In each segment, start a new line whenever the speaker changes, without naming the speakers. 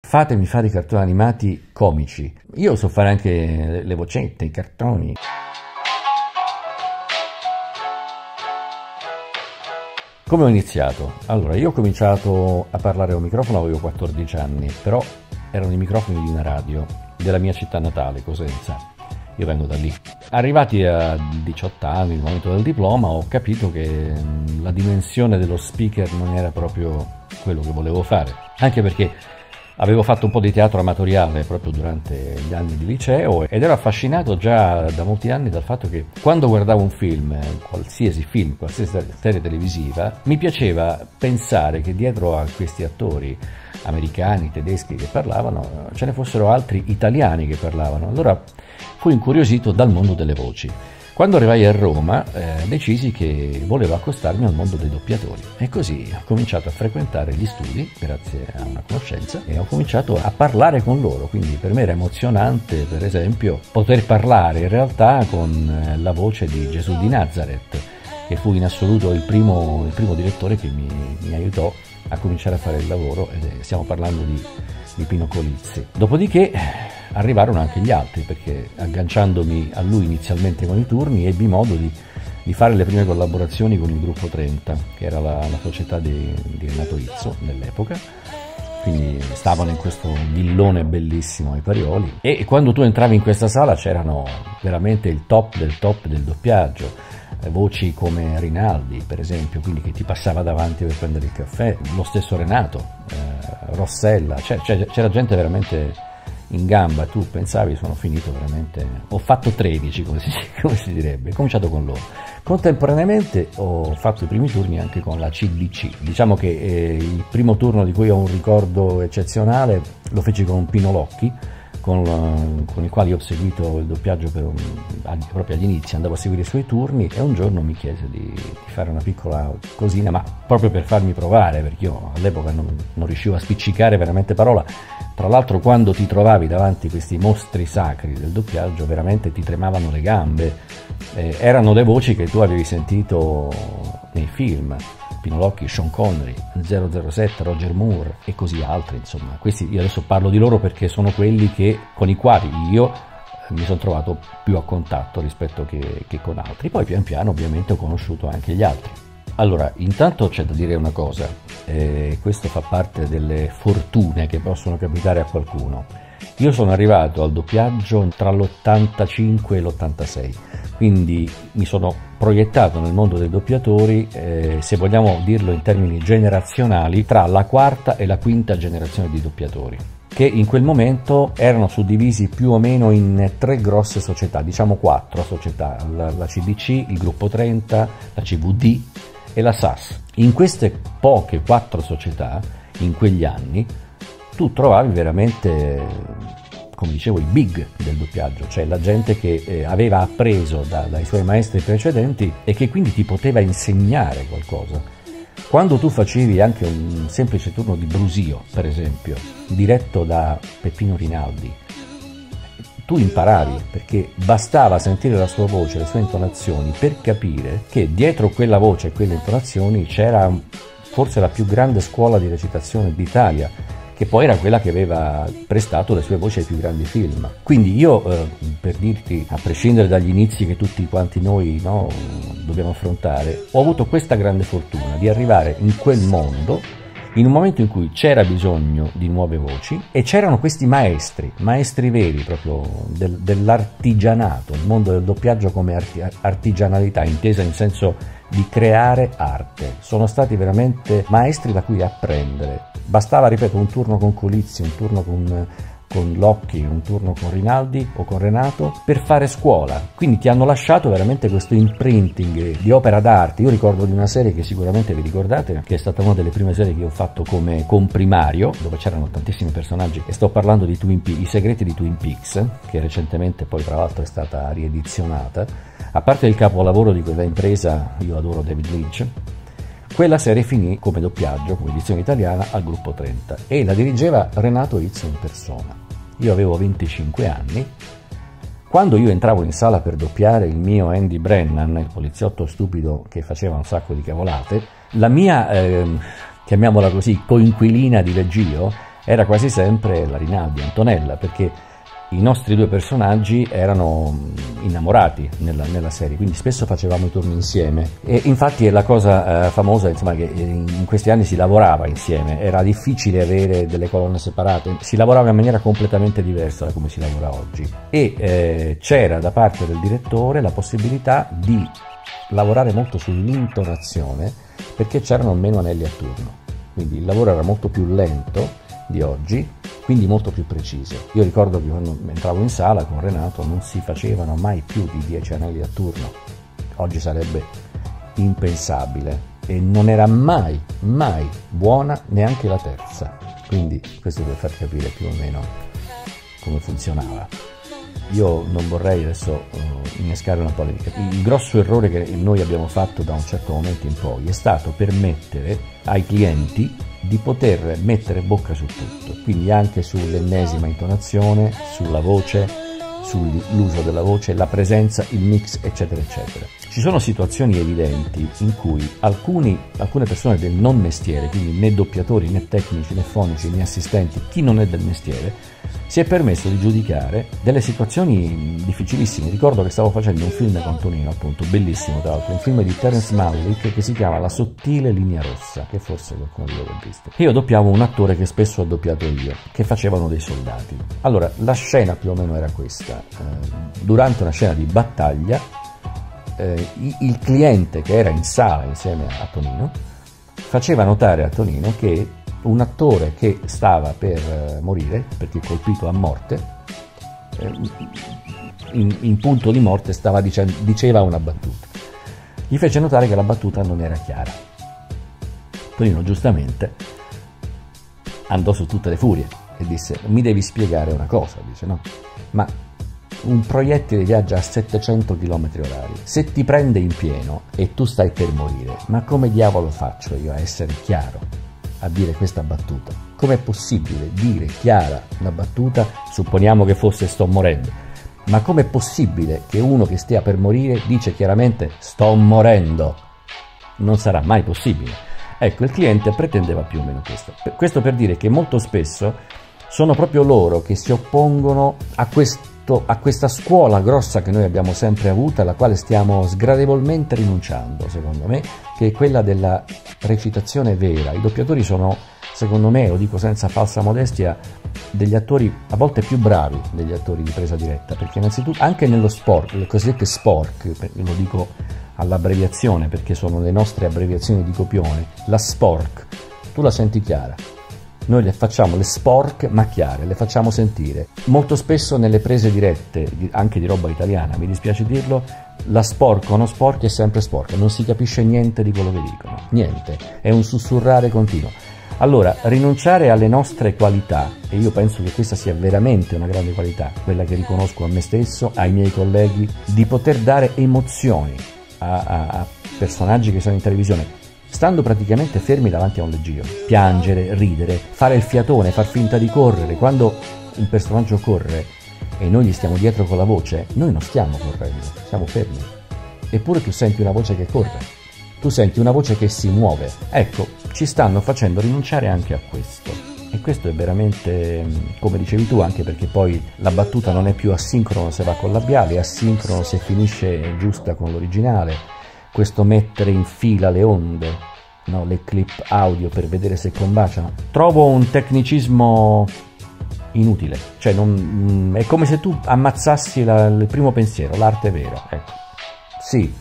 Fatemi fare i cartoni animati comici. Io so fare anche le vocette, i cartoni. Come ho iniziato? Allora, io ho cominciato a parlare al microfono, avevo 14 anni, però erano i microfoni di una radio della mia città natale, Cosenza. Io vengo da lì. Arrivati a 18 anni, il momento del diploma, ho capito che mm, la dimensione dello speaker non era proprio quello che volevo fare. Anche perché Avevo fatto un po' di teatro amatoriale proprio durante gli anni di liceo ed ero affascinato già da molti anni dal fatto che quando guardavo un film, qualsiasi film, qualsiasi serie televisiva, mi piaceva pensare che dietro a questi attori americani, tedeschi che parlavano, ce ne fossero altri italiani che parlavano. Allora fui incuriosito dal mondo delle voci. Quando arrivai a Roma eh, decisi che volevo accostarmi al mondo dei doppiatori e così ho cominciato a frequentare gli studi grazie a una conoscenza e ho cominciato a parlare con loro, quindi per me era emozionante per esempio poter parlare in realtà con eh, la voce di Gesù di Nazareth che fu in assoluto il primo, il primo direttore che mi, mi, aiutò a cominciare a fare il lavoro ed stiamo parlando di, di Pino Colizzi. Dopodiché arrivarono anche gli altri perché agganciandomi a lui inizialmente con i turni ebbi modo di, di fare le prime collaborazioni con il gruppo 30 che era la, la società di, di Renato Izzo nell'epoca. Quindi stavano in questo villone bellissimo ai Parioli. E quando tu entravi in questa sala c'erano veramente il top del top del doppiaggio eh, voci come Rinaldi per esempio quindi che ti passava davanti per prendere il caffè lo stesso Renato eh, Rossella c'era gente veramente in gamba tu pensavi sono finito veramente, ho fatto 13 come si, come si direbbe, ho cominciato con loro. Contemporaneamente ho fatto i primi turni anche con la CDC, diciamo che eh, il primo turno di cui ho un ricordo eccezionale lo feci con Pino Locchi, con, eh, con, il quale ho seguito il doppiaggio un, proprio agli inizi, andavo a seguire i suoi turni e un giorno mi chiese di, di, fare una piccola cosina, ma proprio per farmi provare, perché io all'epoca non, non riuscivo a spiccicare veramente parola. Tra l'altro quando ti trovavi davanti questi mostri sacri del doppiaggio veramente ti tremavano le gambe, eh, erano le voci che tu avevi sentito nei film, Pinolocchi, Sean Connery, 007, Roger Moore e così altri, insomma, questi io adesso parlo di loro perché sono quelli che, con i quali io mi sono trovato più a contatto rispetto che, che con altri, poi pian piano ovviamente ho conosciuto anche gli altri. Allora, intanto c'è da dire una cosa, eh, questo fa parte delle fortune che possono capitare a qualcuno. Io sono arrivato al doppiaggio tra l'85 e l'86, quindi mi sono proiettato nel mondo dei doppiatori, eh, se vogliamo dirlo in termini generazionali, tra la quarta e la quinta generazione di doppiatori che in quel momento erano suddivisi più o meno in tre grosse società, diciamo quattro società, la, la CDC, il gruppo 30, la CVD e la SAS. In queste poche quattro società, in quegli anni, tu trovavi veramente, come dicevo, i big del doppiaggio, cioè la gente che eh, aveva appreso da, dai suoi maestri precedenti e che quindi ti poteva insegnare qualcosa. Quando tu facevi anche un semplice turno di brusio, per esempio, diretto da Peppino Rinaldi, tu imparavi perché bastava sentire la sua voce, le sue intonazioni per capire che dietro quella voce e quelle intonazioni c'era forse la più grande scuola di recitazione d'Italia che poi era quella che aveva prestato le sue voci ai più grandi film. Quindi io, eh, per dirti, a prescindere dagli inizi che tutti quanti noi no, dobbiamo affrontare, ho avuto questa grande fortuna di arrivare in quel mondo in un momento in cui c'era bisogno di nuove voci e c'erano questi maestri, maestri veri proprio del, dell'artigianato, il mondo del doppiaggio come arti, artigianalità intesa in senso di creare arte. Sono stati veramente maestri da cui apprendere. Bastava, ripeto, un turno con Colizzi, un turno con con Locchi, un turno con Rinaldi o con Renato per fare scuola. Quindi ti hanno lasciato veramente questo imprinting di opera d'arte. Io ricordo di una serie che sicuramente vi ricordate, che è stata una delle prime serie che ho fatto come comprimario, dove c'erano tantissimi personaggi, e sto parlando di Twin Peaks, I segreti di Twin Peaks, che recentemente poi tra l'altro è stata riedizionata. A parte il capolavoro di quella impresa, io adoro David Lynch, quella serie finì come doppiaggio, come edizione italiana, al gruppo 30 e la dirigeva Renato Izzo in persona. Io avevo 25 anni. Quando io entravo in sala per doppiare il mio Andy Brennan, il poliziotto stupido che faceva un sacco di cavolate, la mia, eh, chiamiamola così, coinquilina di reggio era quasi sempre la Rinaldi, Antonella, perché i nostri due personaggi erano mm, innamorati nella, nella, serie, quindi spesso facevamo i turni insieme. E infatti è la cosa eh, famosa insomma, che in questi anni si lavorava insieme, era difficile avere delle colonne separate, si lavorava in maniera completamente diversa da come si lavora oggi. E eh, c'era da parte del direttore la possibilità di lavorare molto sull'intonazione perché c'erano meno anelli a turno, quindi il lavoro era molto più lento di oggi, quindi molto più preciso. Io ricordo che quando entravo in sala con Renato non si facevano mai più di 10 anelli a turno, oggi sarebbe impensabile e non era mai, mai buona neanche la terza, quindi questo per far capire più o meno come funzionava. Io non vorrei adesso uh, innescare una polemica. Il grosso errore che noi abbiamo fatto da un certo momento in poi è stato permettere ai clienti di poter mettere bocca su tutto, quindi anche sull'ennesima intonazione, sulla voce, sull'uso della voce, la presenza, il mix, eccetera, eccetera. Ci sono situazioni evidenti in cui alcuni, alcune persone del non mestiere, quindi né doppiatori, né tecnici, né fonici, né assistenti, chi non è del mestiere, si è permesso di giudicare delle situazioni difficilissime. Ricordo che stavo facendo un film con Tonino, appunto, bellissimo tra l'altro, un film di Terence Malick che si chiama La sottile linea rossa, che forse qualcuno di voi ha visto. Io doppiavo un attore che spesso ho doppiato io, che facevano dei soldati. Allora, la scena più o meno era questa. Eh, durante una scena di battaglia, eh, il cliente che era in sala insieme a Tonino faceva notare a Tonino che un attore che stava per eh, morire, perché colpito a morte, eh, in, in punto di morte stava dicendo, diceva una battuta. Gli fece notare che la battuta non era chiara. Tonino giustamente andò su tutte le furie e disse mi devi spiegare una cosa, dice no, ma un proiettile viaggia a 700 km orari, se ti prende in pieno e tu stai per morire, ma come diavolo faccio io a essere chiaro? A dire questa battuta? Com'è possibile dire chiara una battuta, supponiamo che fosse sto morendo, ma com'è possibile che uno che stia per morire dice chiaramente sto morendo? Non sarà mai possibile. Ecco, il cliente pretendeva più o meno questo. Questo per dire che molto spesso sono proprio loro che si oppongono a questo a questa scuola grossa che noi abbiamo sempre avuto, alla quale stiamo sgradevolmente rinunciando, secondo me, che è quella della recitazione vera. I doppiatori sono, secondo me, lo dico senza falsa modestia, degli attori a volte più bravi degli attori di presa diretta, perché innanzitutto anche nello sport, le cosiddette spork, lo dico all'abbreviazione perché sono le nostre abbreviazioni di copione, la spork, tu la senti chiara, noi le facciamo le spork ma chiare, le facciamo sentire. Molto spesso nelle prese dirette, anche di roba italiana, mi dispiace dirlo, la sporca o non sporca è sempre sporca, non si capisce niente di quello che dicono, niente, è un sussurrare continuo. Allora, rinunciare alle nostre qualità, e io penso che questa sia veramente una grande qualità, quella che riconosco a me stesso, ai miei colleghi, di poter dare emozioni a, a, a personaggi che sono in televisione, stando praticamente fermi davanti a un leggio, piangere, ridere, fare il fiatone, far finta di correre. Quando un personaggio corre e noi gli stiamo dietro con la voce, noi non stiamo correndo, siamo fermi. Eppure tu senti una voce che corre, tu senti una voce che si muove. Ecco, ci stanno facendo rinunciare anche a questo. E questo è veramente, come dicevi tu, anche perché poi la battuta non è più asincrono se va con labiale, è asincrono se finisce giusta con l'originale questo mettere in fila le onde, no? le clip audio per vedere se combaciano, trovo un tecnicismo inutile, cioè non, mm, è come se tu ammazzassi la, il primo pensiero, l'arte vera. Ecco. Sì,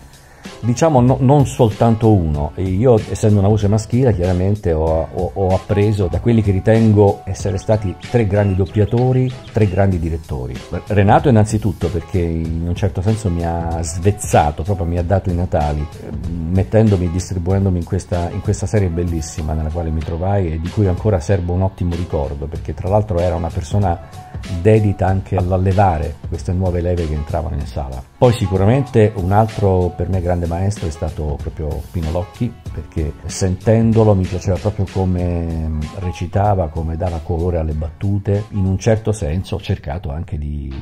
diciamo no, non soltanto uno, io essendo una voce maschile chiaramente ho, ho, ho, appreso da quelli che ritengo essere stati tre grandi doppiatori, tre grandi direttori. Renato innanzitutto perché in un certo senso mi ha svezzato, proprio mi ha dato i natali, mettendomi e distribuendomi in questa, in questa serie bellissima nella quale mi trovai e di cui ancora serbo un ottimo ricordo perché tra l'altro era una persona dedita anche all'allevare queste nuove leve che entravano in sala. Poi sicuramente un altro per me grande maestro è stato proprio Pino Locchi, perché sentendolo mi piaceva proprio come recitava, come dava colore alle battute. In un certo senso ho cercato anche di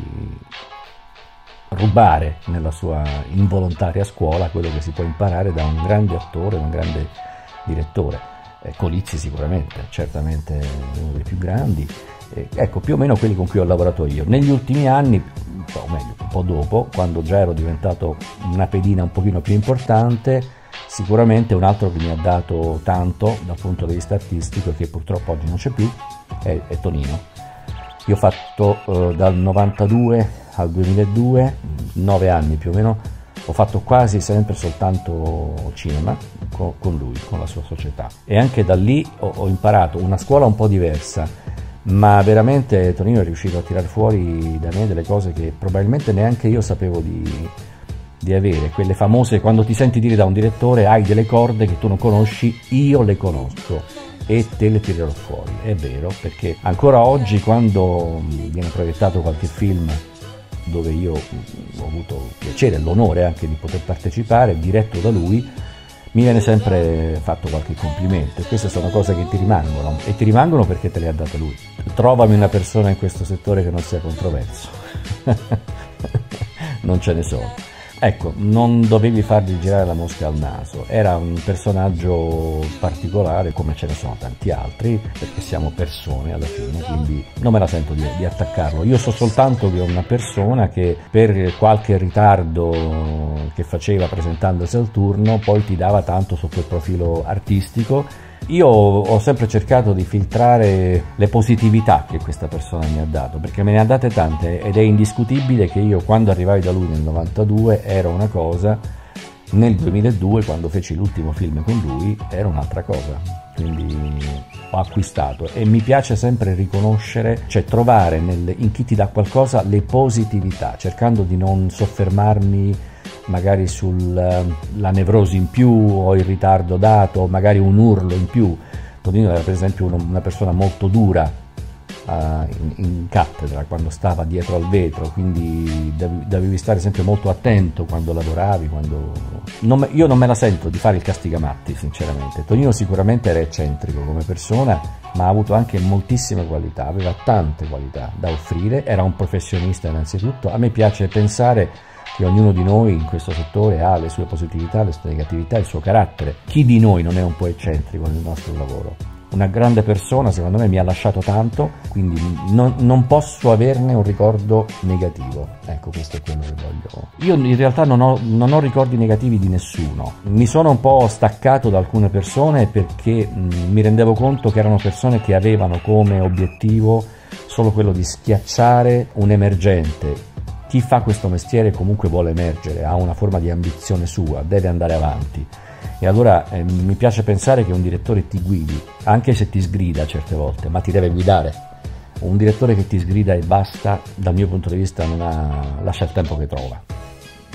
rubare nella sua involontaria scuola quello che si può imparare da un grande attore, da un grande direttore. eh, Colizzi sicuramente, certamente uno dei più grandi, eh, ecco più o meno quelli con cui ho lavorato io. Negli ultimi anni, o meglio, po' dopo, quando già ero diventato una pedina un pochino più importante, sicuramente un altro che mi ha dato tanto dal punto di vista artistico e che purtroppo oggi non c'è più è, è Tonino. Io ho fatto eh, dal 92 al 2002, nove anni più o meno, ho fatto quasi sempre soltanto cinema con, con lui, con la sua società. E anche da lì ho, ho imparato una scuola un po' diversa, ma veramente Tonino è riuscito a tirare fuori da me delle cose che probabilmente neanche io sapevo di, di avere, quelle famose quando ti senti dire da un direttore hai delle corde che tu non conosci, io le conosco e te le tirerò fuori. È vero, perché ancora oggi quando viene proiettato qualche film dove io ho avuto il piacere e l'onore anche di poter partecipare, diretto da lui, mi viene sempre fatto qualche complimento e queste sono cose che ti rimangono e ti rimangono perché te le ha date lui. Trovami una persona in questo settore che non sia controverso. non ce ne sono. Ecco, non dovevi fargli girare la mosca al naso, era un personaggio particolare come ce ne sono tanti altri, perché siamo persone alla fine, quindi non me la sento di, di attaccarlo. Io so soltanto che è una persona che per qualche ritardo che faceva presentandosi al turno poi ti dava tanto sotto il profilo artistico io ho sempre cercato di filtrare le positività che questa persona mi ha dato, perché me ne ha date tante ed è indiscutibile che io quando arrivai da lui nel 92 ero una cosa, nel 2002 quando feci l'ultimo film con lui era un'altra cosa, quindi ho acquistato. E mi piace sempre riconoscere, cioè trovare nel, in chi ti dà qualcosa le positività, cercando di non soffermarmi magari sulla nevrosi in più o il ritardo dato, magari un urlo in più. Tonino era per esempio una persona molto dura uh, in, in, cattedra quando stava dietro al vetro, quindi dovevi stare sempre molto attento quando lavoravi. Quando... Non, io non me la sento di fare il castigamatti, sinceramente. Tonino sicuramente era eccentrico come persona, ma ha avuto anche moltissime qualità, aveva tante qualità da offrire, era un professionista innanzitutto. A me piace pensare che ognuno di noi in questo settore ha le sue positività, le sue negatività, il suo carattere. Chi di noi non è un po' eccentrico nel nostro lavoro? Una grande persona, secondo me, mi ha lasciato tanto, quindi non, non posso averne un ricordo negativo. Ecco, questo è quello che voglio. Io in realtà non ho, non ho ricordi negativi di nessuno. Mi sono un po' staccato da alcune persone perché mh, mi rendevo conto che erano persone che avevano come obiettivo solo quello di schiacciare un emergente chi fa questo mestiere comunque vuole emergere, ha una forma di ambizione sua, deve andare avanti. E allora eh, mi piace pensare che un direttore ti guidi, anche se ti sgrida certe volte, ma ti deve guidare. Un direttore che ti sgrida e basta, dal mio punto di vista, non ha, lascia il tempo che trova.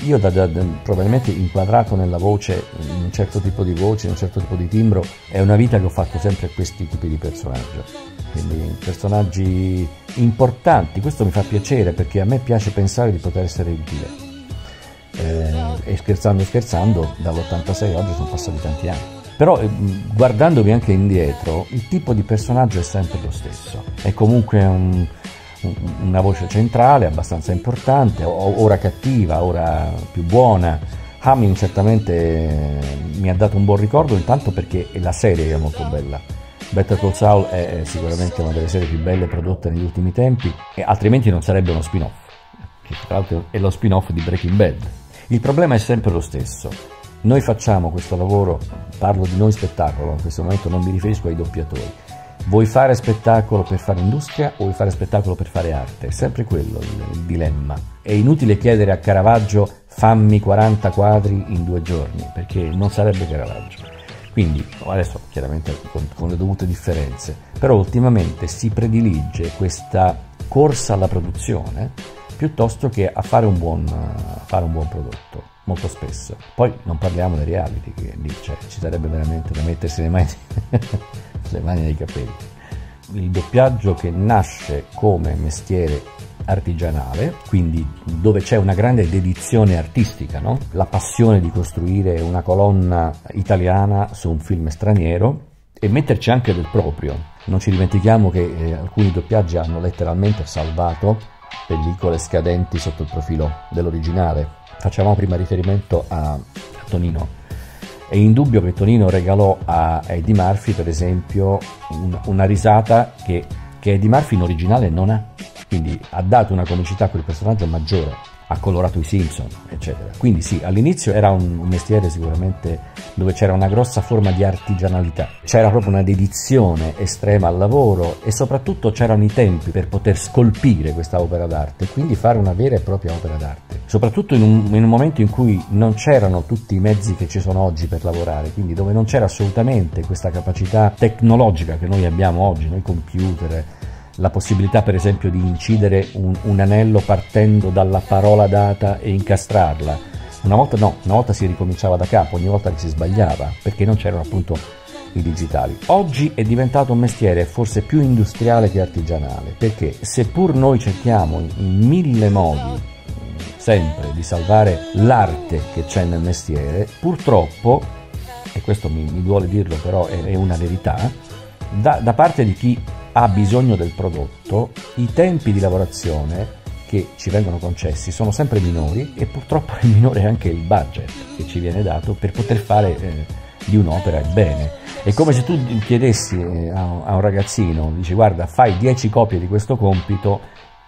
Io da, da, da, probabilmente inquadrato nella voce, in un certo tipo di voce, in un certo tipo di timbro, è una vita che ho fatto sempre a questi tipi di personaggio quindi personaggi importanti, questo mi fa piacere perché a me piace pensare di poter essere utile. Eh, e scherzando scherzando, dall'86 oggi sono passati tanti anni. Però eh, guardandomi anche indietro, il tipo di personaggio è sempre lo stesso. È comunque un, un, una voce centrale, abbastanza importante, ora cattiva, ora più buona. Hamming certamente mi ha dato un buon ricordo, intanto perché la serie è molto bella Better Call Saul è sicuramente una delle serie più belle prodotte negli ultimi tempi, e altrimenti non sarebbe uno spin-off, che tra l'altro è lo spin-off di Breaking Bad. Il problema è sempre lo stesso. Noi facciamo questo lavoro, parlo di noi spettacolo, in questo momento non mi riferisco ai doppiatori. Vuoi fare spettacolo per fare industria o vuoi fare spettacolo per fare arte? È sempre quello il, il dilemma. È inutile chiedere a Caravaggio fammi 40 quadri in due giorni, perché non sarebbe Caravaggio. Quindi adesso chiaramente con, con le dovute differenze, però ultimamente si predilige questa corsa alla produzione piuttosto che a fare un buon, fare un buon prodotto molto spesso. Poi non parliamo dei reality, che lì cioè, ci sarebbe veramente da mettersi le mani, le mani nei capelli. Il doppiaggio che nasce come mestiere artigianale, quindi dove c'è una grande dedizione artistica, no? la passione di costruire una colonna italiana su un film straniero e metterci anche del proprio. Non ci dimentichiamo che eh, alcuni doppiaggi hanno letteralmente salvato pellicole scadenti sotto il profilo dell'originale. Facciamo prima riferimento a, Tonino. È indubbio che Tonino regalò a Eddie Murphy, per esempio, un, una risata che, che Eddie Murphy in originale non ha. Quindi ha dato una comicità a quel personaggio maggiore ha colorato i Simpson, eccetera. Quindi sì, all'inizio era un, un, mestiere sicuramente dove c'era una grossa forma di artigianalità, c'era proprio una dedizione estrema al lavoro e soprattutto c'erano i tempi per poter scolpire questa opera d'arte quindi fare una vera e propria opera d'arte. Soprattutto in un, in un momento in cui non c'erano tutti i mezzi che ci sono oggi per lavorare, quindi dove non c'era assolutamente questa capacità tecnologica che noi abbiamo oggi, noi computer, la possibilità per esempio di incidere un, un, anello partendo dalla parola data e incastrarla. Una volta no, una volta si ricominciava da capo, ogni volta si sbagliava, perché non c'erano appunto i digitali. Oggi è diventato un mestiere forse più industriale che artigianale, perché seppur noi cerchiamo in mille modi sempre di salvare l'arte che c'è nel mestiere, purtroppo, e questo mi, mi duole dirlo però è, è una verità, da, da parte di chi ha bisogno del prodotto, i tempi di lavorazione che ci vengono concessi sono sempre minori e purtroppo è minore anche il budget che ci viene dato per poter fare eh, di un'opera bene. È come se tu chiedessi eh, a, un ragazzino, dici guarda fai 10 copie di questo compito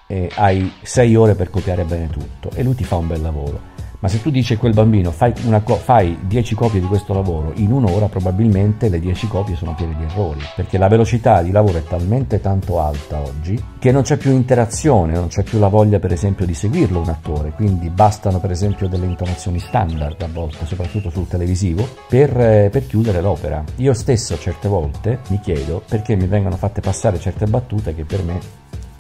e hai 6 ore per copiare bene tutto e lui ti fa un bel lavoro ma se tu dici a quel bambino fai, co- fai 10 copie di questo lavoro, in un'ora probabilmente le 10 copie sono piene di errori, perché la velocità di lavoro è talmente tanto alta oggi che non c'è più interazione, non c'è più la voglia per esempio di seguirlo un attore, quindi bastano per esempio delle intonazioni standard a volte, soprattutto sul televisivo, per, eh, per chiudere l'opera. Io stesso certe volte mi chiedo perché mi vengono fatte passare certe battute che per me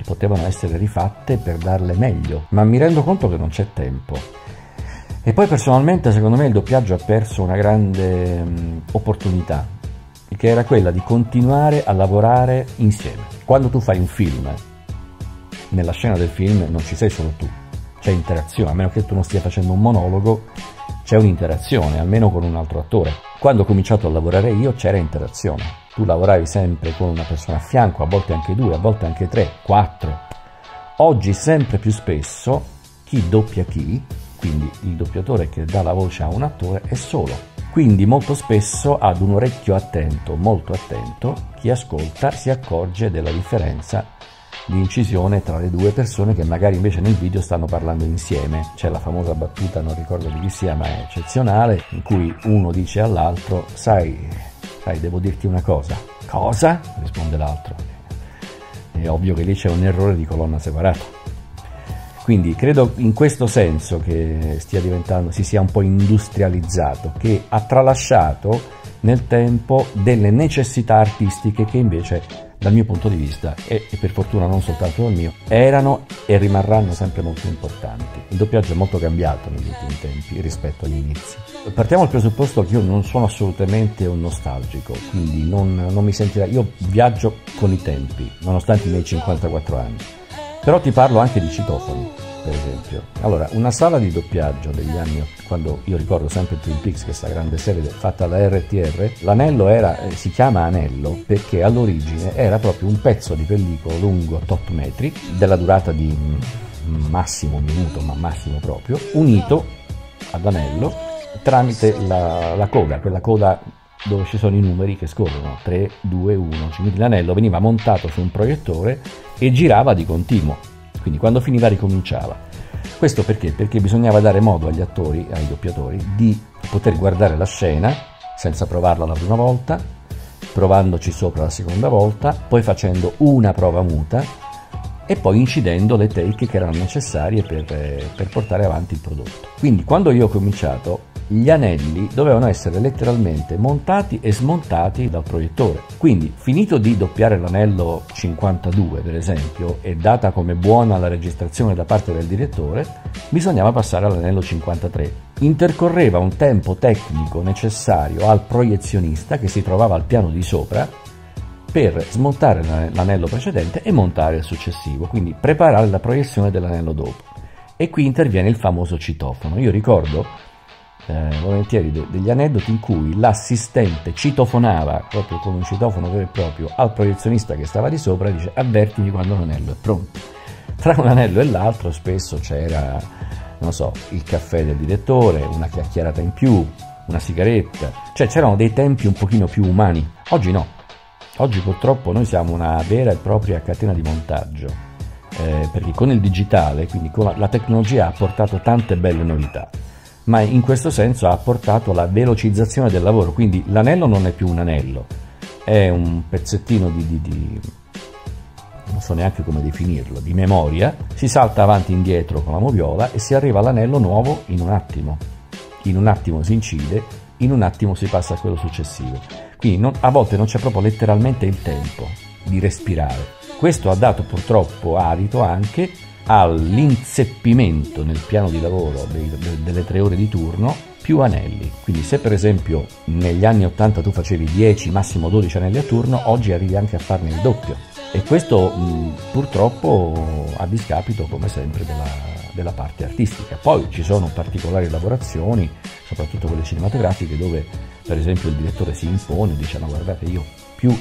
potevano essere rifatte per darle meglio, ma mi rendo conto che non c'è tempo. E poi personalmente secondo me il doppiaggio ha perso una grande mh, opportunità, che era quella di continuare a lavorare insieme. Quando tu fai un film, nella scena del film non ci sei solo tu, c'è interazione, a meno che tu non stia facendo un monologo, c'è un'interazione, almeno con un altro attore. Quando ho cominciato a lavorare io c'era interazione. Tu lavoravi sempre con una persona a fianco, a volte anche due, a volte anche tre, quattro. Oggi sempre più spesso chi doppia chi quindi il doppiatore che dà la voce a un attore è solo. Quindi molto spesso ad un orecchio attento, molto attento, chi ascolta si accorge della differenza di incisione tra le due persone che magari invece nel video stanno parlando insieme. C'è la famosa battuta, non ricordo di chi sia, ma è eccezionale, in cui uno dice all'altro, sai, sai, devo dirti una cosa. Cosa? risponde l'altro. È ovvio che lì c'è un errore di colonna separata. Quindi credo in questo senso che stia diventando, si sia un po' industrializzato, che ha tralasciato nel tempo delle necessità artistiche che invece dal mio punto di vista e, e, per fortuna non soltanto dal mio erano e rimarranno sempre molto importanti. Il doppiaggio è molto cambiato negli ultimi tempi rispetto agli inizi. Partiamo dal presupposto che io non sono assolutamente un nostalgico, quindi non, non mi sentirei, io viaggio con i tempi, nonostante i miei 54 anni. Però ti parlo anche di citofoni, per esempio. Allora, una sala di doppiaggio degli anni, quando io ricordo sempre Twin Peaks, questa grande serie fatta alla RTR, l'anello era, eh, si chiama anello perché all'origine era proprio un pezzo di pellicola lungo 8 metri, della durata di massimo un minuto, ma massimo proprio, unito all'anello tramite la, la coda, quella coda dove ci sono i numeri che scorrono 3, 2, 1, quindi l'anello veniva montato su un proiettore e girava di continuo, quindi quando finiva ricominciava. Questo perché? Perché bisognava dare modo agli attori, ai doppiatori, di poter guardare la scena senza provarla la prima volta, provandoci sopra la seconda volta, poi facendo una prova muta e poi incidendo le take che erano necessarie per, per portare avanti il prodotto. Quindi quando io ho cominciato gli anelli dovevano essere letteralmente montati e smontati dal proiettore. Quindi, finito di doppiare l'anello 52, per esempio, e data come buona la registrazione da parte del direttore, bisognava passare all'anello 53. Intercorreva un tempo tecnico necessario al proiezionista che si trovava al piano di sopra per smontare l'anello precedente e montare il successivo, quindi preparare la proiezione dell'anello dopo. E qui interviene il famoso citofono. Io ricordo eh, volentieri de- degli aneddoti in cui l'assistente citofonava proprio con un citofono vero e proprio al proiezionista che stava di sopra e dice avvertimi quando l'anello è pronto. Tra un anello e l'altro spesso c'era, non so, il caffè del direttore, una chiacchierata in più, una sigaretta, Cioè c'erano dei tempi un pochino più umani, oggi no. Oggi purtroppo noi siamo una vera e propria catena di montaggio, eh, perché con il digitale, quindi con la, la tecnologia ha portato tante belle novità, ma in questo senso ha portato la velocizzazione del lavoro, quindi l'anello non è più un anello, è un pezzettino di, di, di non so neanche come definirlo, di memoria, si salta avanti e indietro con la moviola e si arriva all'anello nuovo in un attimo. In un attimo si incide, in un attimo si passa a quello successivo. Quindi non, a volte non c'è proprio letteralmente il tempo di respirare. Questo ha dato purtroppo adito anche all'inzeppimento nel piano di lavoro dei, delle tre ore di turno più anelli. Quindi se per esempio negli anni 80 tu facevi 10, massimo 12 anelli a turno, oggi arrivi anche a farne il doppio. E questo mh, purtroppo a discapito, come sempre, della, della parte artistica. Poi ci sono particolari lavorazioni, soprattutto quelle cinematografiche, dove per esempio il direttore si impone e dice no guardate io più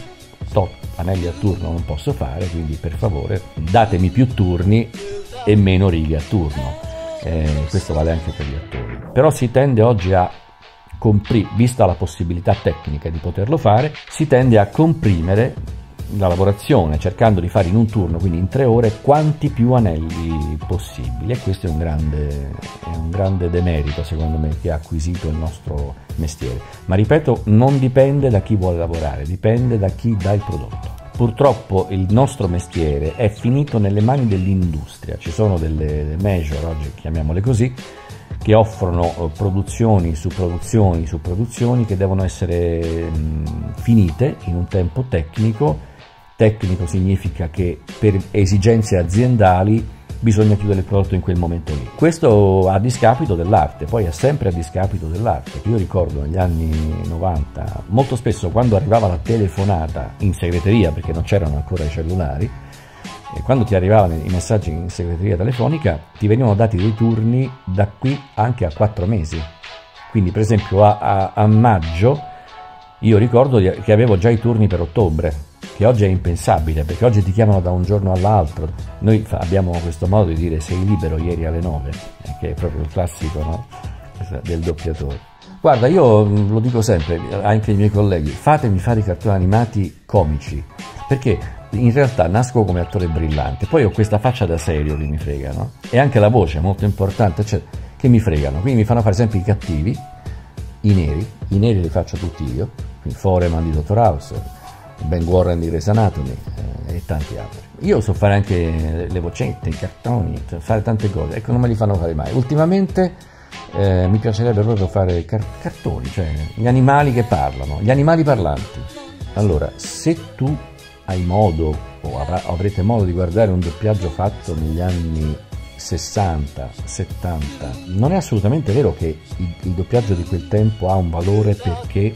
tot anelli a turno non posso fare, quindi per favore datemi più turni e meno righe a turno. Eh, questo vale anche per gli attori. Però si tende oggi a comprimere, vista la possibilità tecnica di poterlo fare, si tende a comprimere la lavorazione cercando di fare in un turno, quindi in tre ore, quanti più anelli possibili e questo è un grande, è un grande demerito secondo me che ha acquisito il nostro mestiere. Ma ripeto, non dipende da chi vuole lavorare, dipende da chi dà il prodotto. Purtroppo il nostro mestiere è finito nelle mani dell'industria, ci sono delle major, oggi chiamiamole così, che offrono eh, produzioni su produzioni su produzioni che devono essere mh, finite in un tempo tecnico Tecnico significa che per esigenze aziendali bisogna chiudere il prodotto in quel momento lì. Questo a discapito dell'arte, poi è sempre a discapito dell'arte. Io ricordo negli anni 90, molto spesso quando arrivava la telefonata in segreteria, perché non c'erano ancora i cellulari, e quando ti arrivavano i messaggi in segreteria telefonica, ti venivano dati dei turni da qui anche a quattro mesi. Quindi per esempio a, a, a maggio io ricordo che avevo già i turni per ottobre, che oggi è impensabile, perché oggi ti chiamano da un giorno all'altro. Noi abbiamo questo modo di dire sei libero ieri alle 9, eh, che è proprio il classico no? del doppiatore. Guarda, io mm, lo dico sempre, anche ai miei colleghi, fatemi fare i cartoni animati comici, perché in realtà nasco come attore brillante, poi ho questa faccia da serio che mi frega, no? E anche la voce è molto importante, cioè, che mi fregano. Quindi mi fanno fare sempre i cattivi, i neri, i neri li faccio tutti io, quindi Foreman di Dottor House, Ben Warren di Grey's eh, e tanti altri. Io so fare anche le vocette, i cartoni, fare tante cose, ecco non me li fanno fare mai. Ultimamente eh, mi piacerebbe proprio fare car- cartoni, cioè gli animali che parlano, gli animali parlanti. Allora, se tu hai modo o avr- avrete modo di guardare un doppiaggio fatto negli anni 60, 70, non è assolutamente vero che il, il doppiaggio di quel tempo ha un valore perché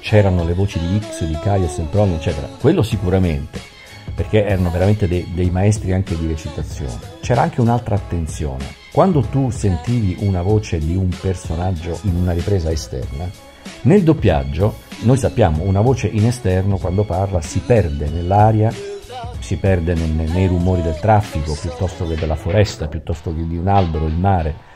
c'erano le voci di X, di Kaya, Semproni, eccetera. Quello sicuramente, perché erano veramente dei, dei maestri anche di recitazione. C'era anche un'altra attenzione. Quando tu sentivi una voce di un personaggio in una ripresa esterna, nel doppiaggio noi sappiamo una voce in esterno quando parla si perde nell'aria, si perde nei, nei rumori del traffico piuttosto che della foresta, piuttosto che di un albero, il mare.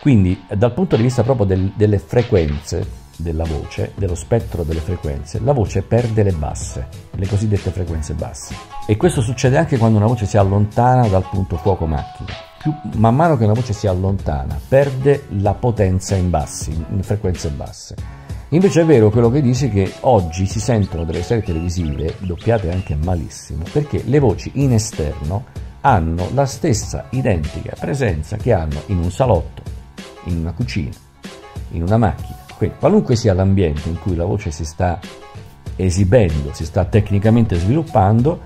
Quindi dal punto di vista proprio del, delle frequenze, della voce, dello spettro delle frequenze, la voce perde le basse, le cosiddette frequenze basse. E questo succede anche quando una voce si allontana dal punto fuoco macchina. Più, man mano che una voce si allontana, perde la potenza in bassi, in frequenze basse. Invece è vero quello che dici che oggi si sentono delle serie televisive, doppiate anche malissimo, perché le voci in esterno hanno la stessa identica presenza che hanno in un salotto, in una cucina, in una macchina quindi, qualunque sia l'ambiente in cui la voce si sta esibendo, si sta tecnicamente sviluppando,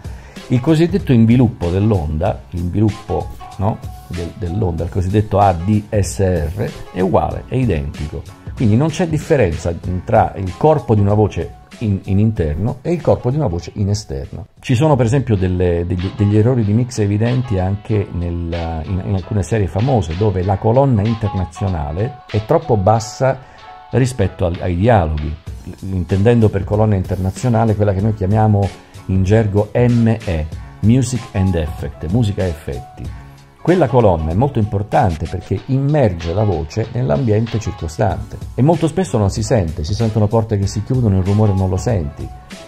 il cosiddetto inviluppo dell'onda, l'inviluppo no, del, dell'onda, il cosiddetto ADSR, è uguale, è identico. Quindi non c'è differenza tra il corpo di una voce in, in, interno e il corpo di una voce in esterno. Ci sono per esempio delle, degli, degli, errori di mix evidenti anche nel, in, in alcune serie famose dove la colonna internazionale è troppo bassa rispetto ai dialoghi, intendendo per colonna internazionale quella che noi chiamiamo in gergo ME, Music and Effect, musica e effetti. quella colonna è molto importante perché immerge la voce nell'ambiente circostante e molto spesso non si sente, si sentono porte che si chiudono, il rumore non lo senti,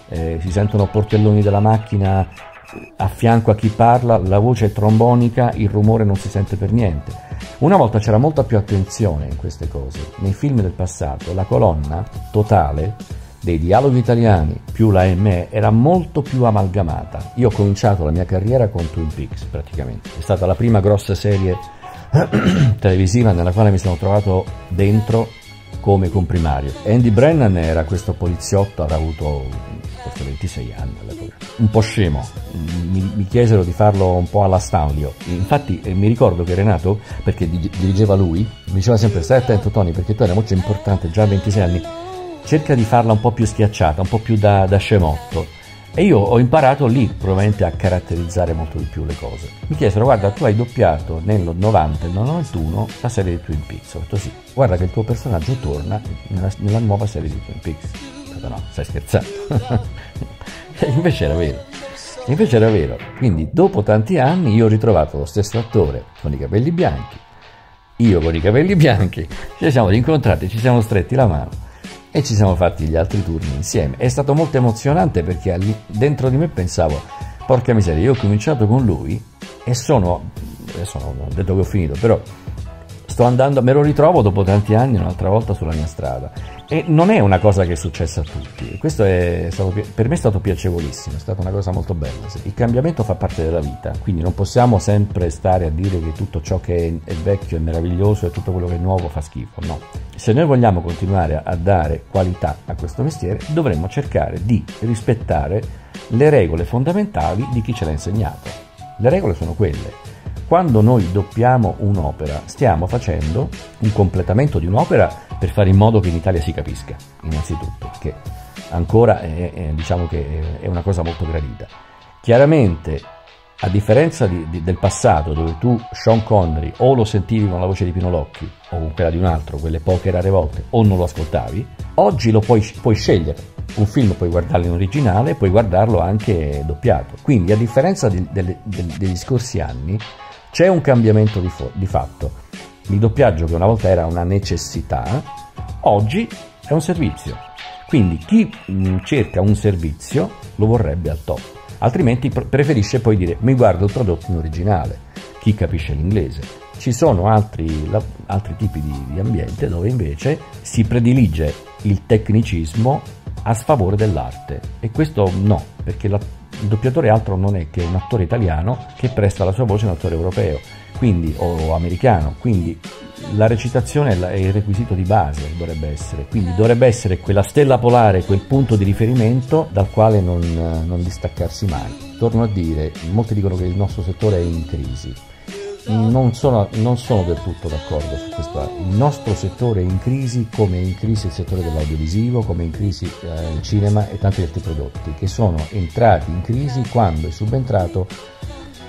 eh, si sentono portelloni della macchina a fianco a chi parla, la voce è trombonica, il rumore non si sente per niente. Una volta c'era molta più attenzione in queste cose. Nei film del passato la colonna totale dei dialoghi italiani più la ME era molto più amalgamata. Io ho cominciato la mia carriera con Twin Peaks praticamente. È stata la prima grossa serie televisiva nella quale mi sono trovato dentro come comprimario. Andy Brennan era questo poliziotto, avrà avuto forse 26 anni all'epoca. Un po' scemo, mi, mi, chiesero di farlo un po' alla Stanlio. Infatti eh, mi ricordo che Renato, perché dirigeva lui, mi diceva sempre stai attento Tony perché tu eri molto importante già a 26 anni, cerca di farla un po' più schiacciata, un po' più da, da scemotto. E io ho imparato lì probabilmente a caratterizzare molto di più le cose. Mi chiesero, guarda, tu hai doppiato nel 90 e nel 91 la serie di Twin Peaks. Ho detto sì, guarda che il tuo personaggio torna nella, nella nuova serie di Twin Peaks. Detto no, stai scherzando. e invece era vero. Invece era vero. Quindi dopo tanti anni io ho ritrovato lo stesso attore con i capelli bianchi, io con i capelli bianchi, ci siamo rincontrati, ci siamo stretti la mano e ci siamo fatti gli altri turni insieme. È stato molto emozionante perché dentro di me pensavo, porca miseria, io ho cominciato con lui e sono, adesso non ho detto che ho finito, però sto andando, me lo ritrovo dopo tanti anni un'altra volta sulla mia strada e non è una cosa che è successa a tutti, questo è stato, per me è stato piacevolissimo, è stata una cosa molto bella. Il cambiamento fa parte della vita, quindi non possiamo sempre stare a dire che tutto ciò che è, è vecchio è meraviglioso e tutto quello che è nuovo fa schifo, no. Se noi vogliamo continuare a dare qualità a questo mestiere, dovremmo cercare di rispettare le regole fondamentali di chi ce l'ha insegnato. Le regole sono quelle quando noi doppiamo un'opera stiamo facendo un completamento di un'opera per fare in modo che in Italia si capisca, innanzitutto, perché ancora è, è, diciamo che è una cosa molto gradita. Chiaramente, a differenza di, di, del passato, dove tu Sean Connery o lo sentivi con la voce di Pino Locchi o con quella di un altro, quelle poche rare volte, o non lo ascoltavi, oggi lo puoi, puoi scegliere. Un film puoi guardarlo in originale, puoi guardarlo anche doppiato. Quindi, a differenza di, delle, degli scorsi anni, c'è un cambiamento di, fo- di fatto. Il doppiaggio che una volta era una necessità, oggi è un servizio. Quindi chi mh, cerca un servizio lo vorrebbe al top, altrimenti pr- preferisce poi dire mi guardo il prodotto in originale, chi capisce l'inglese. Ci sono altri, la, altri tipi di, di ambiente dove invece si predilige il tecnicismo a sfavore dell'arte e questo no, perché la, il doppiatore altro non è che un attore italiano che presta la sua voce a un attore europeo quindi, o americano, quindi la recitazione è il requisito di base, dovrebbe essere, quindi dovrebbe essere quella stella polare, quel punto di riferimento dal quale non, non distaccarsi mai. Torno a dire, molti dicono che il nostro settore è in crisi, non sono, non sono, del tutto d'accordo su questo. Il nostro settore è in crisi come è in crisi il settore dell'audiovisivo, come è in crisi eh, il cinema e tanti altri prodotti che sono entrati in crisi quando è subentrato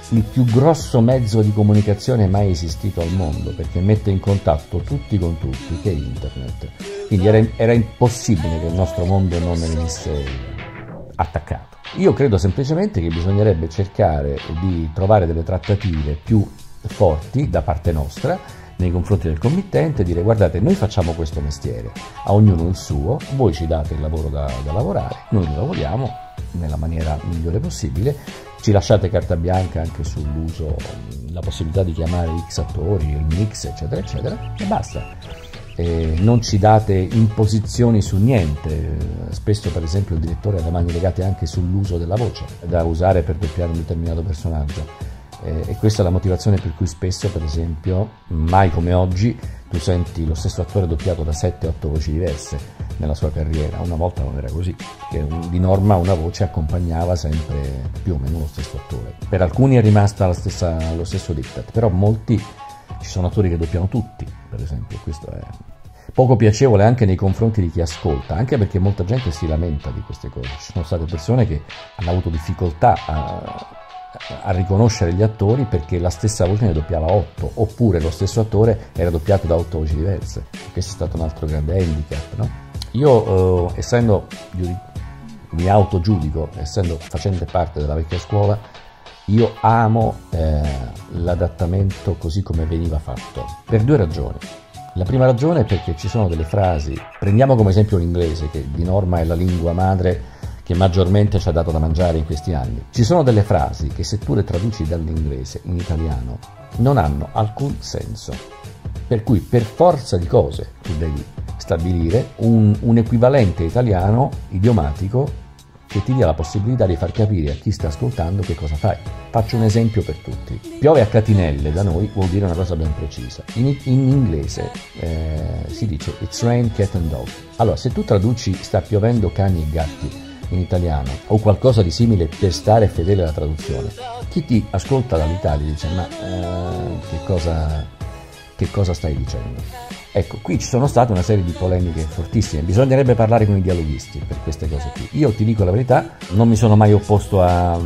il più grosso mezzo di comunicazione mai esistito al mondo perché mette in contatto tutti con tutti che è internet. Quindi era, era impossibile che il nostro mondo non venisse attaccato. Io credo semplicemente che bisognerebbe cercare di trovare delle trattative più forti da parte nostra nei confronti del committente, dire guardate noi facciamo questo mestiere, a ognuno il suo, voi ci date il lavoro da, da lavorare, noi lo lavoriamo nella maniera migliore possibile, ci lasciate carta bianca anche sull'uso, la possibilità di chiamare X attori, il mix eccetera eccetera e basta. E non ci date imposizioni su niente, spesso per esempio il direttore ha le mani legate anche sull'uso della voce da usare per doppiare un determinato personaggio eh, e questa è la motivazione per cui spesso, per esempio, mai come oggi, tu senti lo stesso attore doppiato da 7-8 voci diverse nella sua carriera. Una volta non era così, perché di norma una voce accompagnava sempre più o meno lo stesso attore. Per alcuni è rimasta stessa, lo stesso diktat, però molti ci sono attori che doppiano tutti, per esempio, questo è poco piacevole anche nei confronti di chi ascolta, anche perché molta gente si lamenta di queste cose. Ci sono state persone che hanno avuto difficoltà a a riconoscere gli attori perché la stessa voce ne doppiava 8 oppure lo stesso attore era doppiato da 8 voci diverse questo è stato un altro grande handicap no? io eh, essendo mi autogiudico essendo facente parte della vecchia scuola io amo eh, l'adattamento così come veniva fatto, per due ragioni. La prima ragione è perché ci sono delle frasi, prendiamo come esempio l'inglese, che di norma è la lingua madre che maggiormente ci ha dato da mangiare in questi anni. Ci sono delle frasi che se tu le traduci dall'inglese in italiano non hanno alcun senso. Per cui per forza di cose tu devi stabilire un, un equivalente italiano idiomatico che ti dia la possibilità di far capire a chi sta ascoltando che cosa fai. Faccio un esempio per tutti. Piove a catinelle da noi vuol dire una cosa ben precisa. In, in inglese eh, si dice it's rain cat and dog. Allora, se tu traduci sta piovendo cani e gatti in italiano o qualcosa di simile per stare fedele alla traduzione, chi ti ascolta dall'Italia dice ma eh, che, cosa, che cosa stai dicendo? Ecco, qui ci sono state una serie di polemiche fortissime, bisognerebbe parlare con i dialoghisti per queste cose qui. Io ti dico la verità, non mi sono mai opposto a,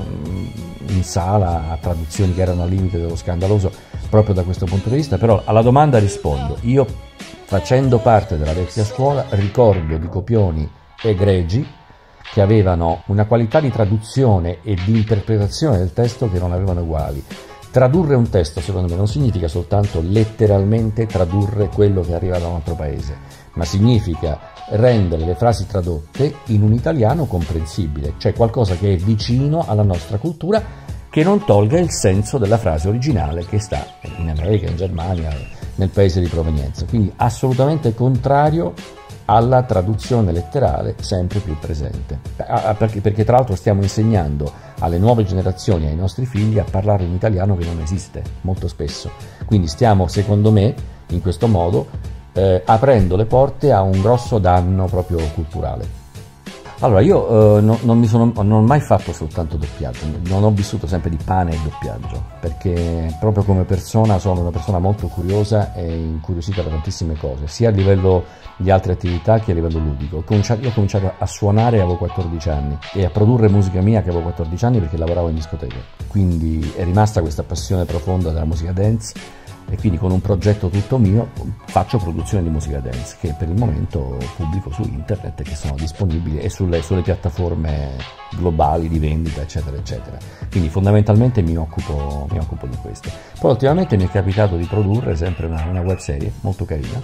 in sala a traduzioni che erano al limite dello scandaloso proprio da questo punto di vista, però alla domanda rispondo, io facendo parte della vecchia scuola ricordo di copioni egregi che avevano una qualità di traduzione e di interpretazione del testo che non avevano uguali. Tradurre un testo, secondo me, non significa soltanto letteralmente tradurre quello che arriva da un altro paese, ma significa rendere le frasi tradotte in un italiano comprensibile, cioè qualcosa che è vicino alla nostra cultura, che non tolga il senso della frase originale che sta in America, in Germania, nel paese di provenienza. Quindi assolutamente contrario alla traduzione letterale sempre più presente. Perché, perché, tra l'altro stiamo insegnando alle nuove generazioni, ai nostri figli, a parlare un italiano che non esiste molto spesso. Quindi stiamo, secondo me, in questo modo, eh, aprendo le porte a un grosso danno proprio culturale. Allora, io eh, no, non, sono, non, ho mai fatto soltanto doppiaggio, non ho vissuto sempre di pane e doppiaggio, perché proprio come persona sono una persona molto curiosa e incuriosita da tantissime cose, sia a livello di altre attività che a livello ludico. Io ho cominciato a suonare avevo 14 anni e a produrre musica mia che avevo 14 anni perché lavoravo in discoteca, quindi è rimasta questa passione profonda della musica dance e quindi con un progetto tutto mio faccio produzione di musica dance che per il momento pubblico su internet che sono disponibili e sulle, sulle piattaforme globali di vendita eccetera eccetera quindi fondamentalmente mi occupo, mi occupo di questo poi ultimamente mi è capitato di produrre sempre una, una web serie molto carina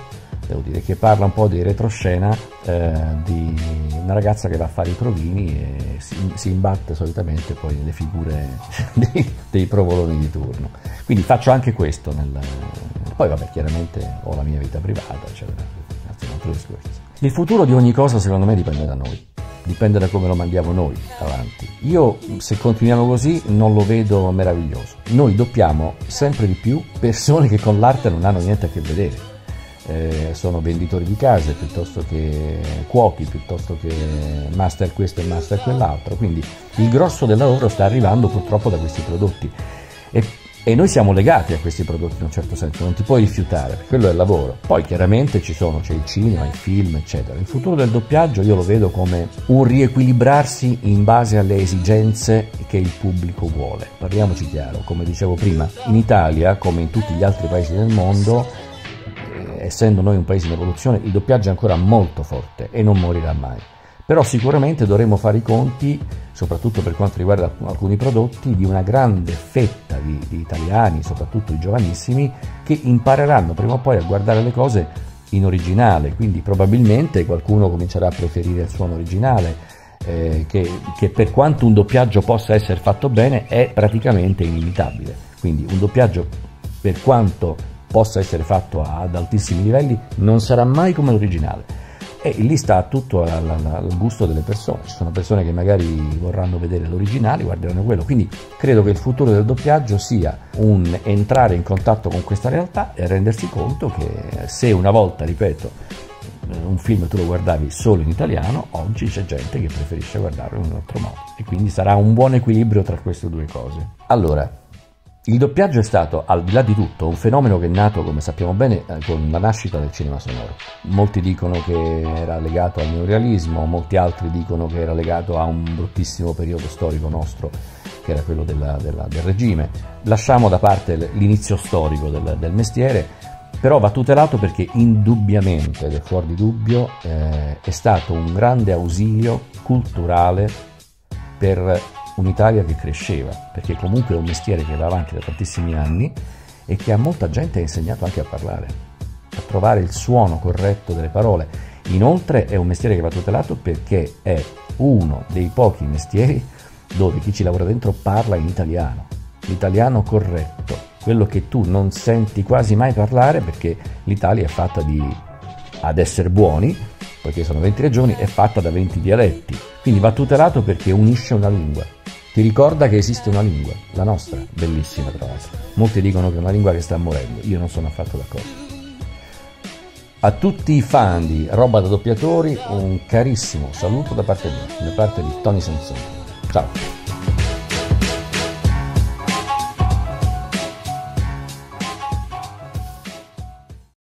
devo dire, che parla un po' di retroscena eh, di una ragazza che va a fare i provini e si, si imbatte solitamente poi nelle figure dei, dei, provoloni di turno. Quindi faccio anche questo. Nel, poi vabbè, chiaramente ho la mia vita privata, eccetera. Il futuro di ogni cosa secondo me dipende da noi dipende da come lo mandiamo noi avanti. Io se continuiamo così non lo vedo meraviglioso. Noi doppiamo sempre di più persone che con l'arte non hanno niente a che vedere eh, sono venditori di case piuttosto che cuochi, piuttosto che master questo e master quell'altro, quindi il grosso del lavoro sta arrivando purtroppo da questi prodotti e, e noi siamo legati a questi prodotti in un certo senso, non ti puoi rifiutare, quello è il lavoro. Poi chiaramente ci sono, c'è il cinema, il film, eccetera. Il futuro del doppiaggio io lo vedo come un riequilibrarsi in base alle esigenze che il pubblico vuole. Parliamoci chiaro, come dicevo prima, in Italia, come in tutti gli altri paesi del mondo, essendo noi un paese in evoluzione, il doppiaggio è ancora molto forte e non morirà mai. Però sicuramente dovremo fare i conti, soprattutto per quanto riguarda alcuni prodotti, di una grande fetta di, di italiani, soprattutto i giovanissimi, che impareranno prima o poi a guardare le cose in originale, quindi probabilmente qualcuno comincerà a preferire il suono originale, eh, che, che, per quanto un doppiaggio possa essere fatto bene è praticamente inimitabile. Quindi un doppiaggio per quanto possa essere fatto ad altissimi livelli non sarà mai come l'originale e lì sta tutto al, al, gusto delle persone. Ci sono persone che magari vorranno vedere l'originale guarderanno quello. Quindi credo che il futuro del doppiaggio sia un entrare in contatto con questa realtà e rendersi conto che se una volta ripeto un film tu lo guardavi solo in italiano, oggi c'è gente che preferisce guardarlo in un altro modo. E quindi sarà un buon equilibrio tra queste due cose. Allora, il doppiaggio è stato, al di là di tutto, un fenomeno che è nato, come sappiamo bene, eh, con la nascita del cinema sonoro. Molti dicono che era legato al neorealismo, molti altri dicono che era legato a un bruttissimo periodo storico nostro, che era quello della, della, del regime. Lasciamo da parte l'inizio storico del, del, mestiere, però va tutelato perché indubbiamente, ed è fuori di dubbio, eh, è stato un grande ausilio culturale per un'Italia che cresceva, perché comunque è un mestiere che va avanti da tantissimi anni e che a molta gente ha insegnato anche a parlare, a trovare il suono corretto delle parole. Inoltre è un mestiere che va tutelato perché è uno dei pochi mestieri dove chi ci lavora dentro parla in italiano, l'italiano corretto, quello che tu non senti quasi mai parlare perché l'Italia è fatta di, ad essere buoni, poiché sono 20 regioni, è fatta da 20 dialetti, quindi va tutelato perché unisce una lingua. Ti ricorda che esiste una lingua, la nostra, bellissima tra l'altro. Molti dicono che è una lingua che sta morendo, io non sono affatto d'accordo. A tutti i fan di Roba da doppiatori un carissimo saluto da parte mia, da parte di Tony Sansoni. Ciao!